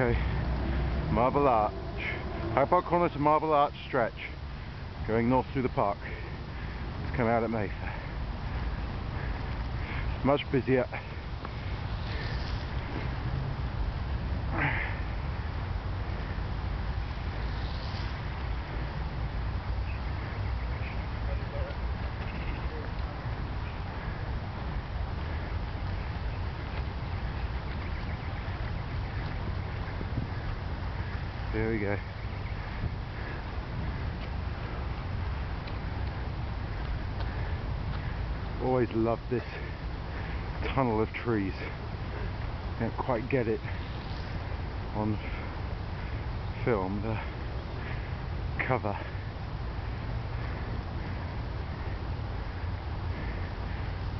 Okay, Marble Arch. Hyde Park Corner to Marble Arch stretch. Going north through the park. Let's come out at Mayfair. It's much busier. There we go. Always loved this tunnel of trees. Don't quite get it on film, the cover.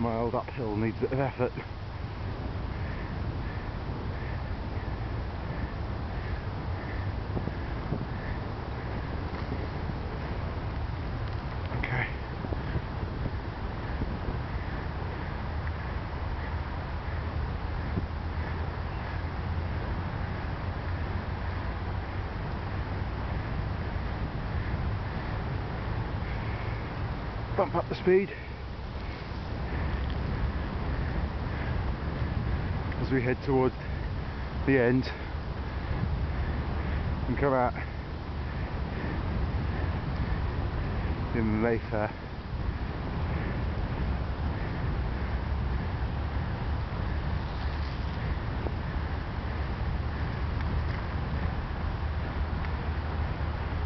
My old uphill needs a bit of effort. Bump up the speed as we head towards the end and come out in the Mayfair.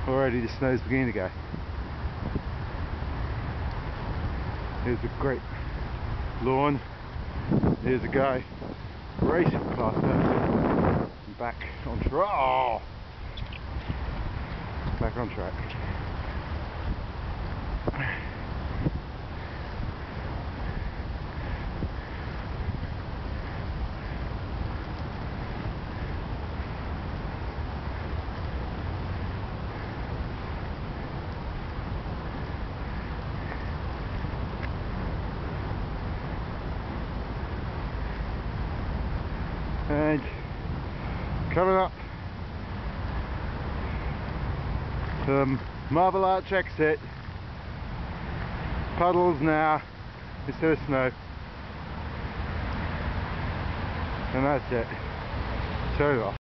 Already the snow's beginning to go. Here's a great lawn. Here's a guy racing past us. Back on track. Oh! Back on track. And coming up the Marble Arch exit. Puddles now instead of snow. And that's it. It off.